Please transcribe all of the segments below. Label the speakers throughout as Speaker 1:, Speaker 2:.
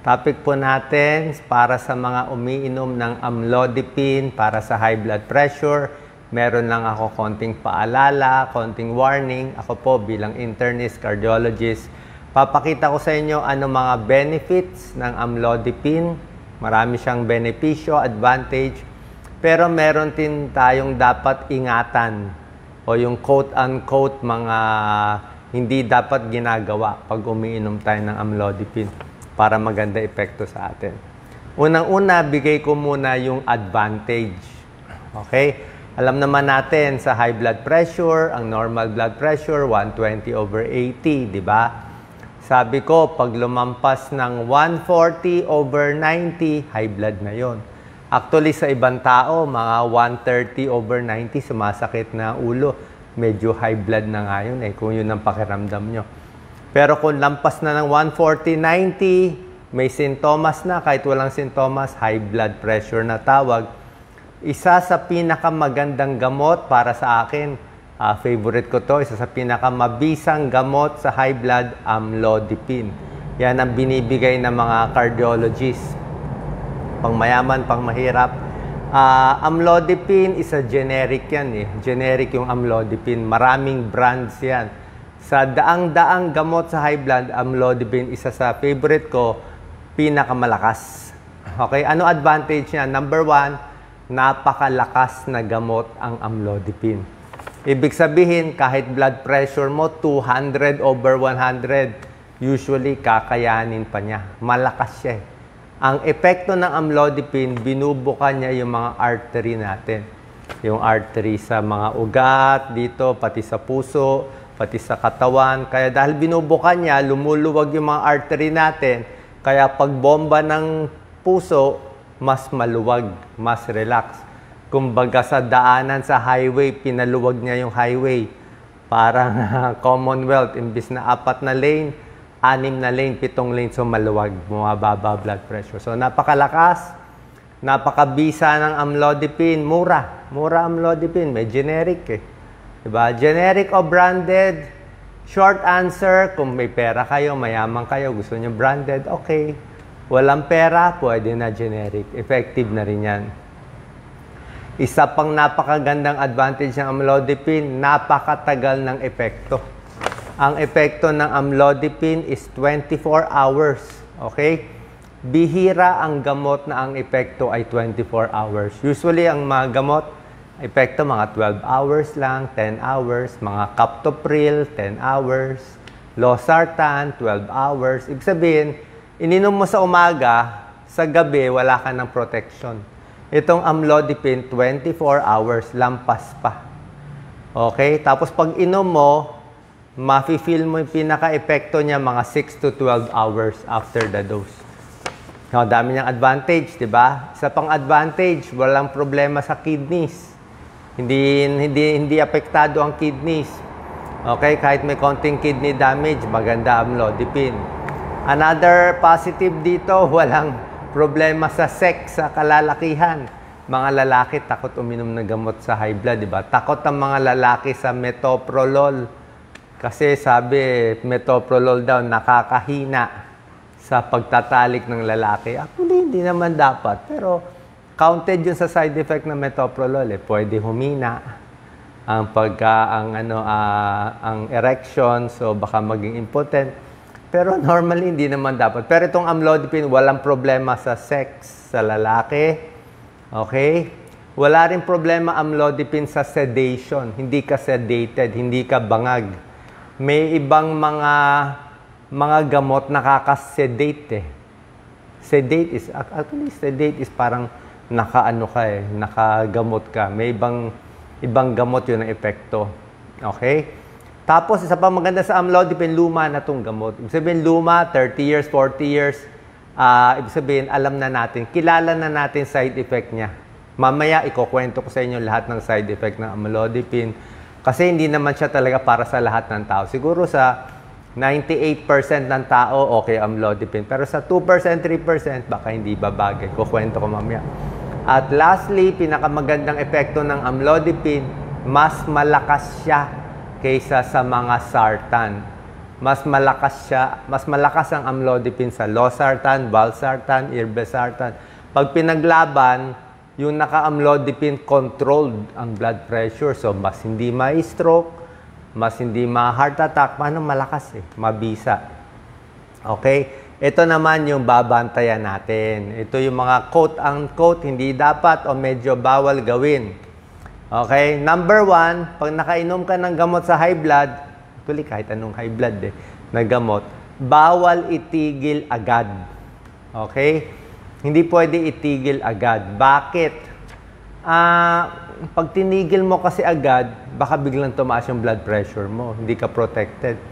Speaker 1: Topic po natin para sa mga umiinom ng amlodipine para sa high blood pressure. Meron lang ako konting paalala, konting warning. Ako po bilang internist, cardiologist, papakita ko sa inyo ano mga benefits ng amlodipine. Marami siyang benepisyo, advantage. Pero meron din tayong dapat ingatan o yung quote-unquote mga hindi dapat ginagawa pag umiinom tayo ng amlodipine para maganda epekto sa atin. Unang-una, bigay ko muna yung advantage. Okay? Alam naman natin sa high blood pressure, ang normal blood pressure 120 over 80, di ba? Sabi ko, pag lumampas ng 140 over 90, high blood na yon. Actually, sa ibang tao, mga 130 over 90, sumasakit na ulo. Medyo high blood na nga yun eh, kung yun ang pakiramdam nyo. Pero kung lampas na ng 140-90, may sintomas na, kahit walang sintomas, high blood pressure na tawag. Isa sa pinakamagandang gamot para sa akin, uh, favorite ko to, isa sa pinakamabisang gamot sa high blood, amlodipine. Yan ang binibigay ng mga cardiologists. Pang mayaman, pang mahirap. Uh, amlodipine is a generic yan eh. Generic yung amlodipine. Maraming brands yan sa daang-daang gamot sa high blood, amlodipine, isa sa favorite ko, pinakamalakas. Okay, ano advantage niya? Number one, napakalakas na gamot ang amlodipine. Ibig sabihin, kahit blood pressure mo 200 over 100, usually kakayanin pa niya. Malakas siya. Eh. Ang epekto ng amlodipine, binubuka niya yung mga artery natin. Yung artery sa mga ugat, dito, pati sa puso, pati sa katawan. Kaya dahil binubukan niya, lumuluwag yung mga artery natin. Kaya pag bomba ng puso, mas maluwag, mas relax. Kumbaga sa daanan sa highway, pinaluwag niya yung highway. Parang Commonwealth, imbis na apat na lane, anim na lane, pitong lane, so maluwag, bumababa blood pressure. So napakalakas, napakabisa ng amlodipine, mura. Mura amlodipine, may generic eh. Diba? Generic o branded? Short answer, kung may pera kayo, mayaman kayo, gusto niyo branded, okay. Walang pera, pwede na generic. Effective na rin yan. Isa pang napakagandang advantage ng amlodipine, napakatagal ng epekto. Ang epekto ng amlodipine is 24 hours. Okay? Bihira ang gamot na ang epekto ay 24 hours. Usually, ang mga gamot, epekto mga 12 hours lang, 10 hours, mga captopril, 10 hours, losartan, 12 hours. Ibig sabihin, ininom mo sa umaga, sa gabi, wala ka ng protection. Itong amlodipine, 24 hours, lampas pa. Okay? Tapos pag inom mo, mafe-feel mo yung pinaka-epekto niya mga 6 to 12 hours after the dose. Now, dami niyang advantage, di ba? Isa pang advantage, walang problema sa kidneys. Hindi, hindi, hindi apektado ang kidneys. Okay, kahit may konting kidney damage, maganda amlodipine. Another positive dito, walang problema sa sex, sa kalalakihan. Mga lalaki takot uminom ng gamot sa high blood, di ba? Takot ang mga lalaki sa metoprolol. Kasi sabi, metoprolol daw nakakahina sa pagtatalik ng lalaki. Actually, hindi naman dapat. Pero counted yun sa side effect ng metoprolol eh. Pwede humina ang pagka ang ano uh, ang erection so baka maging impotent. Pero normally hindi naman dapat. Pero itong amlodipine walang problema sa sex sa lalaki. Okay? Wala rin problema amlodipine sa sedation. Hindi ka sedated, hindi ka bangag. May ibang mga mga gamot nakaka-sedate eh. Sedate is actually sedate is parang nakaano ka eh, nakagamot ka. May ibang ibang gamot 'yun ang epekto. Okay? Tapos isa pa maganda sa amlodipine luma na tong gamot. Ibig sabihin luma 30 years, 40 years. Uh, ibig sabihin alam na natin, kilala na natin side effect niya. Mamaya ikukwento ko sa inyo lahat ng side effect ng amlodipine kasi hindi naman siya talaga para sa lahat ng tao. Siguro sa 98% ng tao okay amlodipine. Pero sa 2%, 3% baka hindi babagay. Kukwento ko mamaya. At lastly, pinakamagandang epekto ng amlodipine, mas malakas siya kaysa sa mga sartan. mas malakas siya, mas malakas ang amlodipine sa losartan, valsartan, irbesartan. Pag pinaglaban, yung naka-amlodipine controlled ang blood pressure. So, mas hindi ma-stroke, mas hindi ma-heart attack. Paano malakas eh? Mabisa. Okay? Ito naman yung babantayan natin. Ito yung mga quote-unquote hindi dapat o medyo bawal gawin. Okay? Number one, pag nakainom ka ng gamot sa high blood, Actually, kahit anong high blood eh, na gamot, bawal itigil agad. Okay? Hindi pwede itigil agad. Bakit? Ah, pag tinigil mo kasi agad, baka biglang tumaas yung blood pressure mo. Hindi ka protected.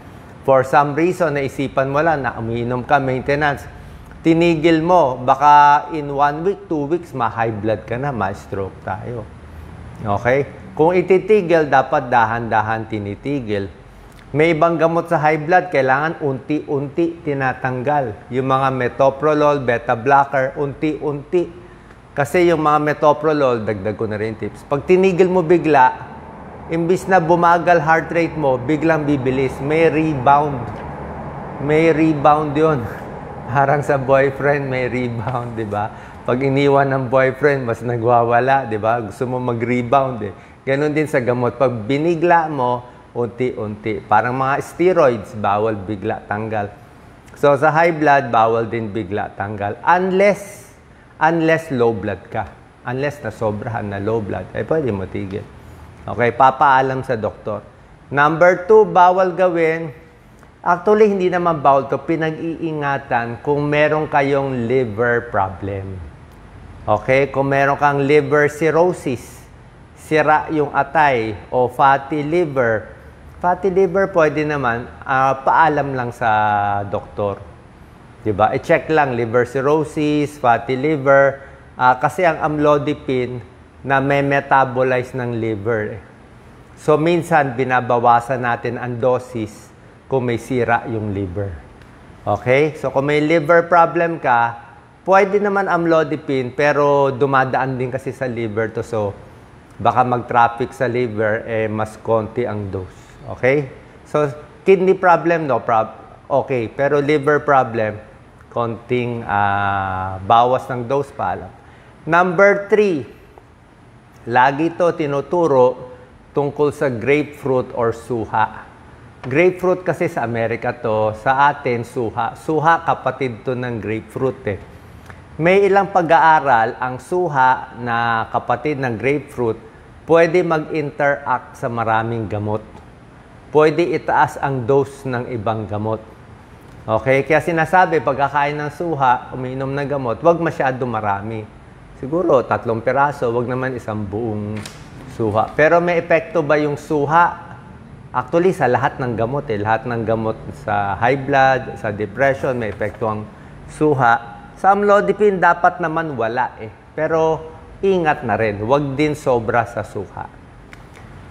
Speaker 1: For some reason, naisipan mo lang na umiinom ka, maintenance. Tinigil mo, baka in one week, two weeks, ma-high blood ka na, ma-stroke tayo. Okay? Kung ititigil, dapat dahan-dahan tinitigil. May ibang gamot sa high blood, kailangan unti-unti tinatanggal. Yung mga metoprolol, beta blocker, unti-unti. Kasi yung mga metoprolol, dagdag ko na rin tips. Pag tinigil mo bigla, imbis na bumagal heart rate mo, biglang bibilis. May rebound. May rebound yon Parang sa boyfriend, may rebound, di ba? Pag iniwan ng boyfriend, mas nagwawala, di ba? Gusto mo mag-rebound eh. Ganon din sa gamot. Pag binigla mo, unti-unti. Parang mga steroids, bawal bigla tanggal. So sa high blood, bawal din bigla tanggal. Unless, unless low blood ka. Unless na sobrahan na low blood, eh pwede mo tigil. Okay, papaalam sa doktor. Number two, bawal gawin. Actually, hindi naman bawal to. Pinag-iingatan kung meron kayong liver problem. Okay? Kung meron kang liver cirrhosis, sira yung atay o fatty liver, Fatty liver pwede naman, uh, paalam lang sa doktor. 'Di ba? I-check lang liver cirrhosis, fatty liver, uh, kasi ang amlodipine na may metabolize ng liver. Eh. So minsan binabawasan natin ang dosis kung may sira yung liver. Okay? So kung may liver problem ka, pwede naman amlodipine pero dumadaan din kasi sa liver to so baka mag-traffic sa liver eh mas konti ang dose. Okay? So, kidney problem, no prob okay. Pero liver problem, konting uh, bawas ng dose pa alam. Number three, lagi to tinuturo tungkol sa grapefruit or suha. Grapefruit kasi sa Amerika to, sa atin suha. Suha kapatid to ng grapefruit eh. May ilang pag-aaral ang suha na kapatid ng grapefruit pwede mag-interact sa maraming gamot pwede itaas ang dose ng ibang gamot. Okay? Kaya sinasabi, pagkakain ng suha, umiinom ng gamot, wag masyado marami. Siguro, tatlong piraso, wag naman isang buong suha. Pero may epekto ba yung suha? Actually, sa lahat ng gamot eh. Lahat ng gamot sa high blood, sa depression, may epekto ang suha. Sa amlodipine, dapat naman wala eh. Pero ingat na rin. Huwag din sobra sa suha.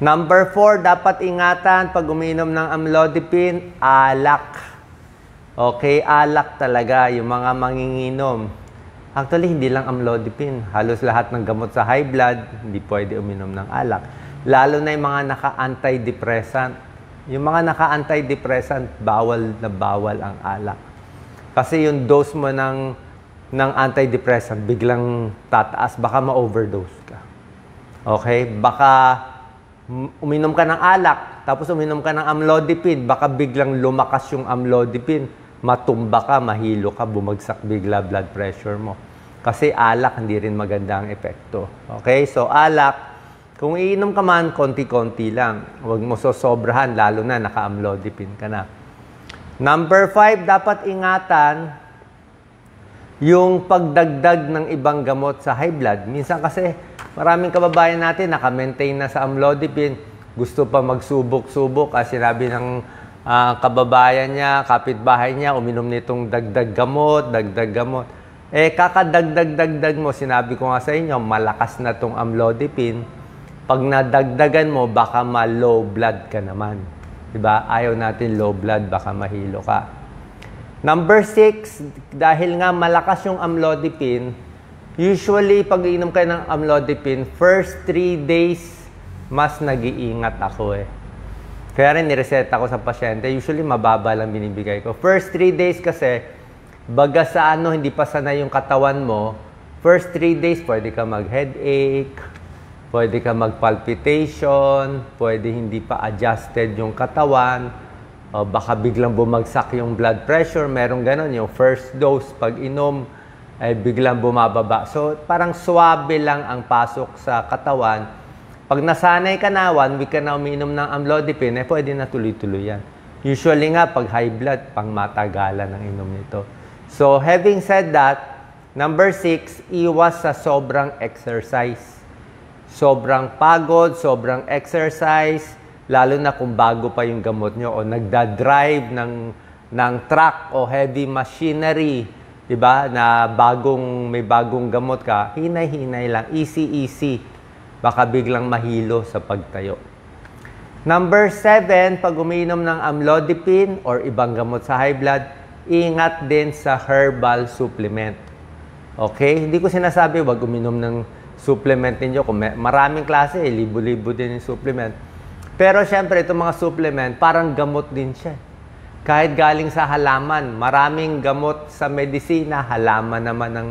Speaker 1: Number four, dapat ingatan pag uminom ng amlodipine, alak. Okay, alak talaga yung mga manginginom. Actually, hindi lang amlodipine. Halos lahat ng gamot sa high blood, hindi pwede uminom ng alak. Lalo na yung mga naka-antidepressant. Yung mga naka-antidepressant, bawal na bawal ang alak. Kasi yung dose mo ng, ng antidepressant, biglang tataas, baka ma-overdose ka. Okay? Baka uminom ka ng alak, tapos uminom ka ng amlodipine, baka biglang lumakas yung amlodipine, matumba ka, mahilo ka, bumagsak bigla blood pressure mo. Kasi alak, hindi rin maganda ang epekto. Okay? So, alak, kung iinom ka man, konti-konti lang. Huwag mo sosobrahan, lalo na naka-amlodipine ka na. Number five, dapat ingatan yung pagdagdag ng ibang gamot sa high blood. Minsan kasi, Maraming kababayan natin naka-maintain na sa amlodipine, gusto pa magsubok-subok kasi sinabi ng uh, kababayan niya, kapitbahay niya, uminom nitong dagdag gamot, dagdag gamot. Eh, kakadagdag-dagdag mo, sinabi ko nga sa inyo, malakas na tong amlodipine. Pag nadagdagan mo, baka ma-low blood ka naman. Diba? Ayaw natin low blood, baka mahilo ka. Number six, dahil nga malakas yung amlodipine, Usually, pag iinom kayo ng amlodipine, first three days, mas nag-iingat ako eh. Kaya rin nireseta ko sa pasyente, usually mababa lang binibigay ko. First 3 days kasi, baga sa ano, hindi pa sanay yung katawan mo, first 3 days pwede ka mag-headache, pwede ka mag-palpitation, pwede hindi pa adjusted yung katawan, o baka biglang bumagsak yung blood pressure, merong ganon, yung first dose pag inom, ay biglang bumababa. So, parang swabe lang ang pasok sa katawan, pag nasanay ka na, one week ka na umiinom ng amlodipine, eh pwede na tuloy-tuloy yan. Usually nga, pag high blood, pang matagalan ang inom nito. So, having said that, number six, iwas sa sobrang exercise. Sobrang pagod, sobrang exercise, lalo na kung bago pa yung gamot nyo o nagda-drive ng, ng truck o heavy machinery, di ba, na bagong, may bagong gamot ka, hinay-hinay lang, easy-easy baka biglang mahilo sa pagtayo. Number seven, pag umiinom ng amlodipine or ibang gamot sa high blood, ingat din sa herbal supplement. Okay? Hindi ko sinasabi wag uminom ng supplement ninyo. Kung maraming klase, eh, libo-libo din yung supplement. Pero syempre, itong mga supplement, parang gamot din siya. Kahit galing sa halaman, maraming gamot sa medisina, halaman naman ng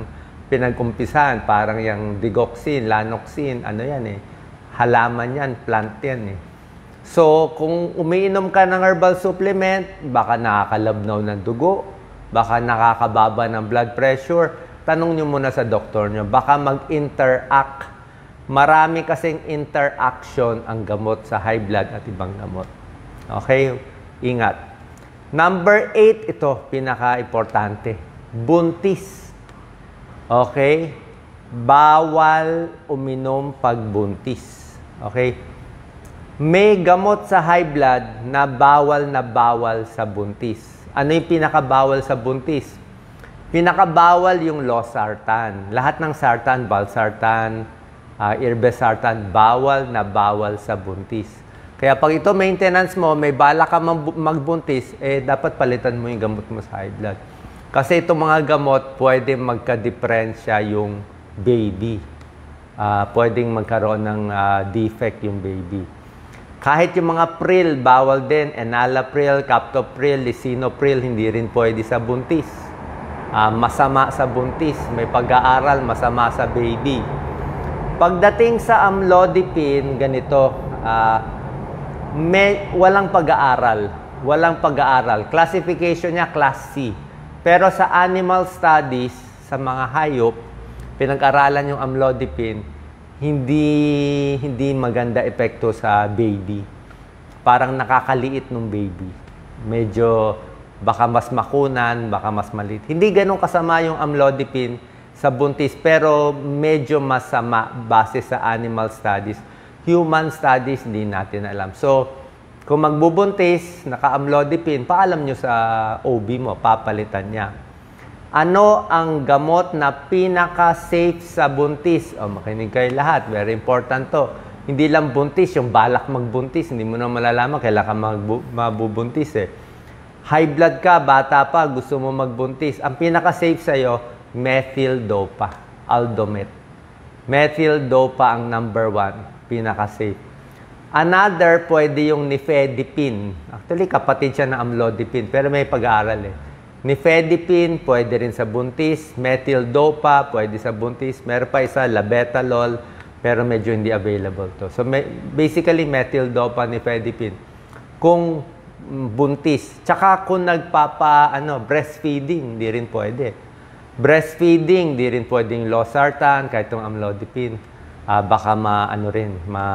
Speaker 1: pinagkumpisahan, parang yung digoxin, lanoxin, ano yan eh, halaman yan, plant yan eh. So, kung umiinom ka ng herbal supplement, baka nakakalabnaw ng dugo, baka nakakababa ng blood pressure, tanong nyo muna sa doktor nyo. Baka mag-interact. Marami kasing interaction ang gamot sa high blood at ibang gamot. Okay? Ingat. Number eight, ito, pinaka-importante. Buntis. Okay? Bawal uminom pag buntis. Okay? May gamot sa high blood na bawal na bawal sa buntis. Ano yung pinakabawal sa buntis? Pinakabawal yung losartan. Lahat ng sartan, valsartan, uh, irbesartan, bawal na bawal sa buntis. Kaya pag ito maintenance mo, may bala ka magbuntis, eh dapat palitan mo yung gamot mo sa high blood. Kasi itong mga gamot, pwede magka-diferensya yung baby. Uh, pwedeng magkaroon ng uh, defect yung baby. Kahit yung mga pril, bawal din. Enalapril, captopril, lisinopril, hindi rin pwede sa buntis. Uh, masama sa buntis. May pag-aaral, masama sa baby. Pagdating sa amlodipine, ganito, uh, may, walang pag-aaral. Walang pag-aaral. Classification niya, class C. Pero sa animal studies, sa mga hayop, pinag-aralan yung amlodipine, hindi hindi maganda epekto sa baby. Parang nakakaliit ng baby. Medyo baka mas makunan, baka mas maliit. Hindi ganun kasama yung amlodipine sa buntis, pero medyo masama base sa animal studies. Human studies, hindi natin alam. So, kung magbubuntis, naka-amlodipine, paalam nyo sa OB mo, papalitan niya. Ano ang gamot na pinaka-safe sa buntis? O, makinig kayo lahat. Very important to. Hindi lang buntis, yung balak magbuntis. Hindi mo na malalaman, kailan ka mabubuntis eh. High blood ka, bata pa, gusto mo magbuntis. Ang pinaka-safe sa'yo, methyl dopa, aldomet. Methyl dopa ang number one, pinaka-safe. Another, pwede yung nifedipine. Actually, kapatid siya na amlodipine, pero may pag-aaral eh. Nifedipine, pwede rin sa buntis. Methyl dopa, pwede sa buntis. Meron pa isa, labetalol, pero medyo hindi available to. So, may, basically, methyl dopa, nifedipine. Kung buntis, tsaka kung nagpapa, ano, breastfeeding, hindi rin pwede. Breastfeeding, hindi rin pwedeng losartan, kahit yung amlodipine. Uh, baka ma, ano rin, ma,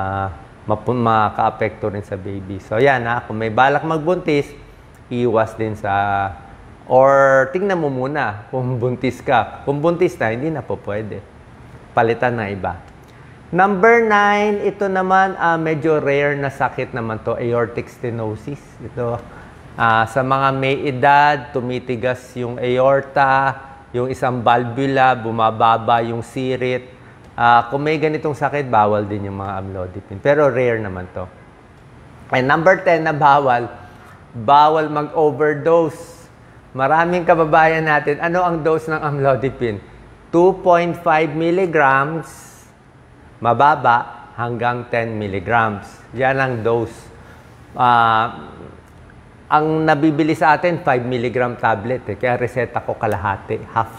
Speaker 1: maka-apekto rin sa baby. So yan ha, kung may balak magbuntis, iwas din sa or tingnan mo muna kung buntis ka. Kung buntis na, hindi na po pwede. Palitan na iba. Number nine, ito naman uh, medyo rare na sakit naman to, aortic stenosis. Ito uh, sa mga may edad, tumitigas yung aorta, yung isang valvula, bumababa yung sirit, Uh, kung may ganitong sakit, bawal din yung mga amlodipine. Pero rare naman to. And number 10 na bawal, bawal mag-overdose. Maraming kababayan natin, ano ang dose ng amlodipine? 2.5 milligrams, mababa, hanggang 10 milligrams. Yan ang dose. Ah, ang nabibili sa atin, 5 mg tablet. Eh. Kaya reseta ko kalahati, half.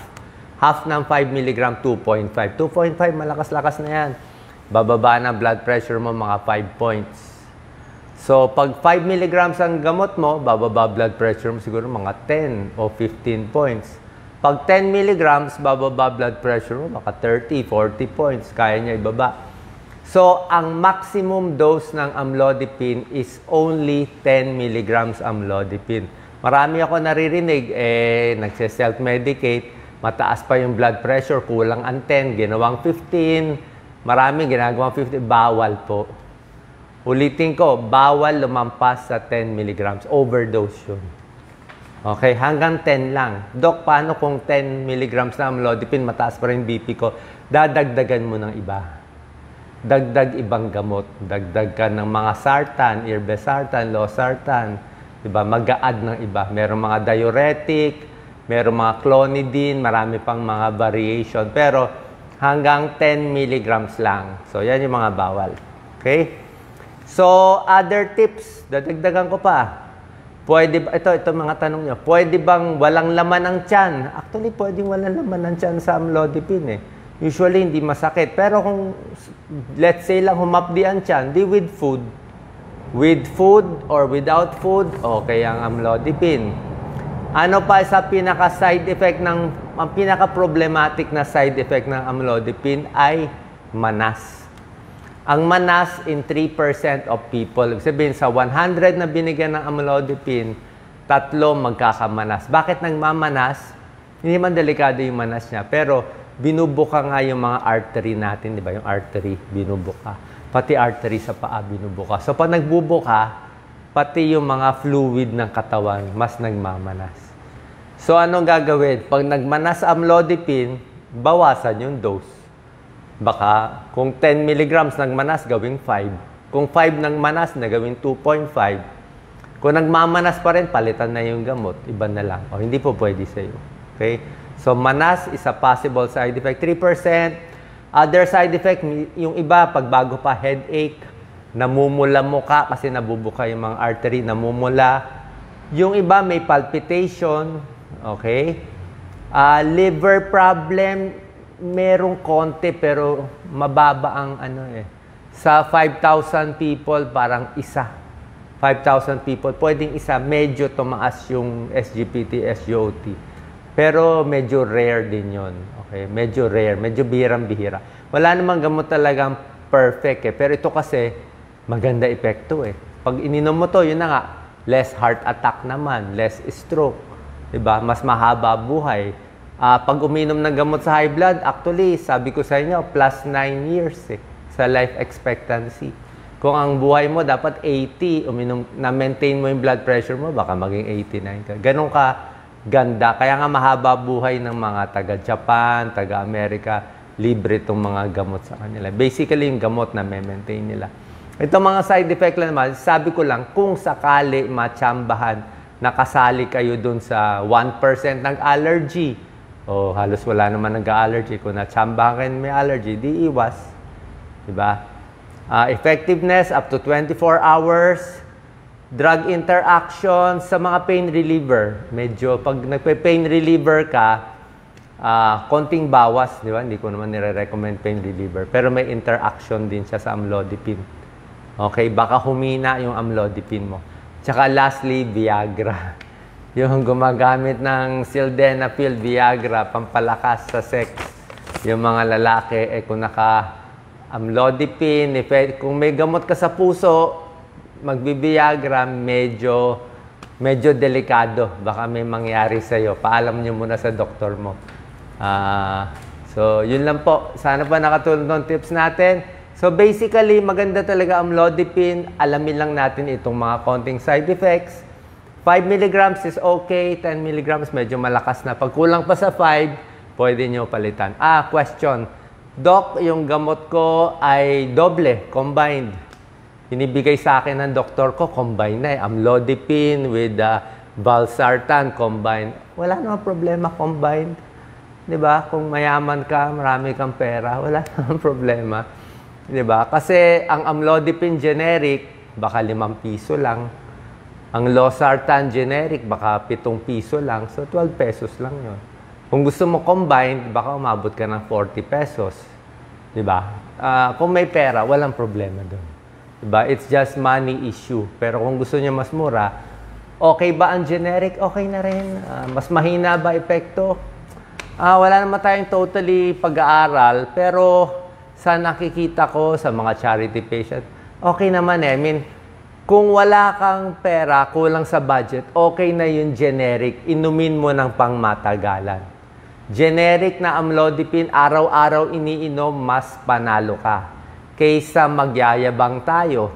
Speaker 1: Half ng 5 mg, 2.5. 2.5, malakas-lakas na yan. Bababa na blood pressure mo mga 5 points. So, pag 5 mg ang gamot mo, bababa blood pressure mo siguro mga 10 o 15 points. Pag 10 mg, bababa blood pressure mo, baka 30, 40 points. Kaya niya ibaba. So, ang maximum dose ng amlodipine is only 10 milligrams amlodipine. Marami ako naririnig, eh, nagse-self-medicate, mataas pa yung blood pressure, kulang ang 10, ginawang 15, marami ginagawang 50, bawal po. Ulitin ko, bawal lumampas sa 10 milligrams, overdose yun. Okay, hanggang 10 lang. Dok, paano kung 10 milligrams na amlodipine, mataas pa rin BP ko, dadagdagan mo ng iba dagdag ibang gamot. Dagdag ka ng mga sartan, irbesartan, losartan. Diba? Mag-a-add ng iba. Merong mga diuretic, merong mga clonidine, marami pang mga variation. Pero hanggang 10 milligrams lang. So, yan yung mga bawal. Okay? So, other tips, dadagdagan ko pa. Pwede ba, ito, ito mga tanong nyo, pwede bang walang laman ng tiyan? Actually, pwedeng walang laman ng tiyan sa amlodipine eh. Usually, hindi masakit. Pero kung, let's say lang, humapdi ang tiyan, di with food. With food or without food, okay ang amlodipine. Ano pa sa pinaka-side effect ng, ang pinaka-problematic na side effect ng amlodipine ay manas. Ang manas in 3% of people, ibig sabihin sa 100 na binigyan ng amlodipine, tatlo magkakamanas. Bakit nagmamanas? Hindi man delikado yung manas niya, pero binubuka nga yung mga artery natin, di ba? Yung artery, binubuka. Pati artery sa paa, binubuka. So, pag nagbubuka, pati yung mga fluid ng katawan, mas nagmamanas. So, anong gagawin? Pag nagmanas amlodipine, bawasan yung dose. Baka kung 10 milligrams nagmanas, gawing 5. Kung 5 nagmanas, na gawing 2.5. Kung nagmamanas pa rin, palitan na yung gamot. Iba na lang. O, hindi po pwede sa'yo. Okay? So, manas is a possible side effect. 3%. Other side effect, yung iba, pagbago pa, headache, namumula muka kasi nabubuka yung mga artery, namumula. Yung iba, may palpitation, okay? Uh, liver problem, merong konti pero mababa ang ano eh. Sa 5,000 people, parang isa. 5,000 people, pwedeng isa, medyo tumaas yung SGPT, SGOT. Pero medyo rare din yon. Okay? Medyo rare. Medyo bihirang-bihira. Wala namang gamot talagang perfect eh. Pero ito kasi, maganda epekto eh. Pag ininom mo to, yun na nga, less heart attack naman, less stroke. Diba? Mas mahaba buhay. Uh, pag uminom ng gamot sa high blood, actually, sabi ko sa inyo, plus 9 years eh, sa life expectancy. Kung ang buhay mo dapat 80, uminom, na-maintain mo yung blood pressure mo, baka maging 89 ka. Ganon ka ganda. Kaya nga mahaba buhay ng mga taga-Japan, taga-Amerika, libre itong mga gamot sa kanila. Basically, yung gamot na maintain nila. Ito mga side effect lang naman, sabi ko lang, kung sakali matsambahan, nakasali kayo dun sa 1% ng allergy, o halos wala naman nag-allergy, kung natsambahan kayo may allergy, di iwas. Diba? Uh, effectiveness up to 24 hours, drug interaction sa mga pain reliever. Medyo pag nagpe-pain reliever ka, uh, konting bawas, di ba? Hindi ko naman nire-recommend pain reliever. Pero may interaction din siya sa amlodipine. Okay, baka humina yung amlodipine mo. Tsaka lastly, Viagra. Yung gumagamit ng sildenafil Viagra, pampalakas sa sex. Yung mga lalaki, eh kung naka amlodipine, if, kung may gamot ka sa puso, magbibiagra, medyo, medyo delikado. Baka may mangyari sa iyo. Paalam niyo muna sa doktor mo. Uh, so, yun lang po. Sana pa nakatulong ng tips natin. So, basically, maganda talaga ang Lodipine. Alamin lang natin itong mga konting side effects. 5 mg is okay. 10 mg medyo malakas na. Pag kulang pa sa 5, pwede nyo palitan. Ah, question. Doc, yung gamot ko ay doble, combined binibigay sa akin ng doktor ko, combine na eh. Amlodipine with uh, valsartan combine. Wala namang problema combined. ba? Kung mayaman ka, marami kang pera, wala namang problema. ba? Kasi ang amlodipine generic baka 5 piso lang. Ang Losartan generic, baka 7 piso lang. So, 12 pesos lang yon. Kung gusto mo combine, baka umabot ka ng 40 pesos. Di ba? Ah, kung may pera, walang problema doon. Di ba? It's just money issue. Pero kung gusto niya mas mura, okay ba ang generic? Okay na rin. Ah, mas mahina ba epekto? Ah, wala naman tayong totally pag-aaral, pero sa nakikita ko sa mga charity patient, okay naman eh. I mean, kung wala kang pera, kulang sa budget, okay na yung generic. Inumin mo ng pangmatagalan. Generic na amlodipine, araw-araw iniinom, mas panalo ka. Kaysa magyayabang tayo,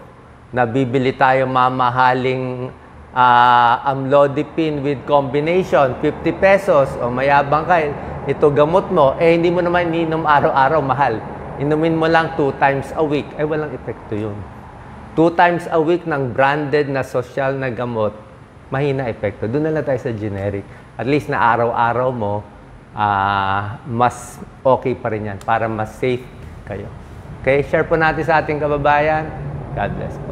Speaker 1: nabibili tayo mamahaling ah, amlodipine with combination, 50 pesos, o mayabang ka, ito gamot mo, eh hindi mo naman iniinom araw-araw, mahal. Inumin mo lang two times a week, ay walang epekto yun. Two times a week ng branded na social na gamot, mahina epekto. Doon na lang tayo sa generic. At least na araw-araw mo, ah, mas okay pa rin yan para mas safe kayo. Okay, share po natin sa ating kababayan. God bless.